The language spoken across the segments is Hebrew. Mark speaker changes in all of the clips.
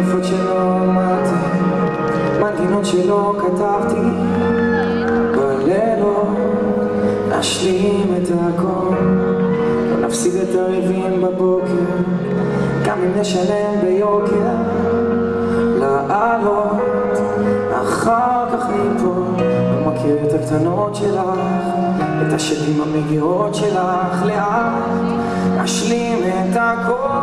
Speaker 1: יפות שלא אמרתי, מנגינות שלא כתבתי, בלילות נשלים את הכל, לא נפסיד את הריבים בבוקר, גם אם נשלם ביוקר, לעלות, אחר כך ניפול, לא מכיר את הקטנות שלך, את השדים המגירות שלך, לאט, נשלים את הכל.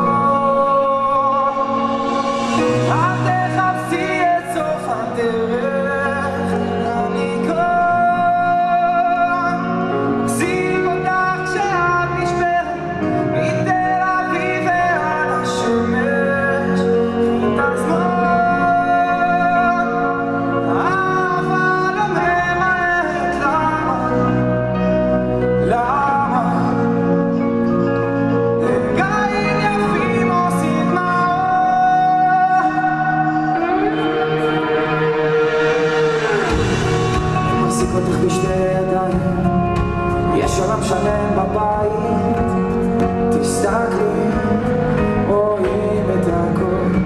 Speaker 1: אותך בשתי ידיים. יש עולם שלם בבית תסתכלי רואים את הכל.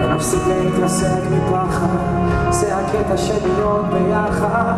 Speaker 1: לא נפסיק להתרסק מפחד זה הקטע של להיות ביחד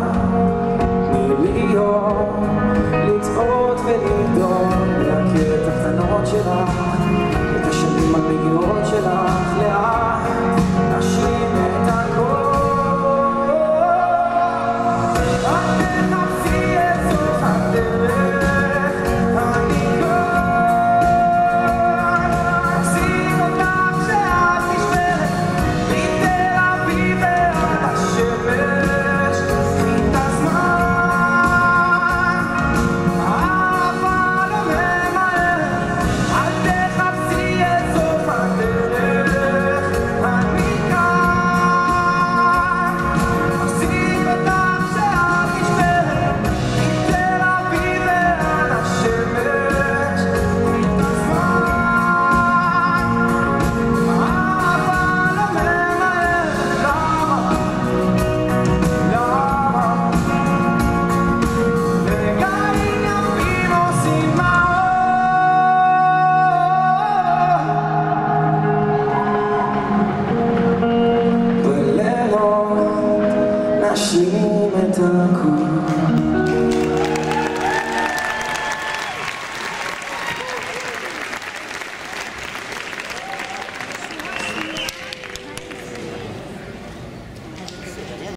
Speaker 1: 심했던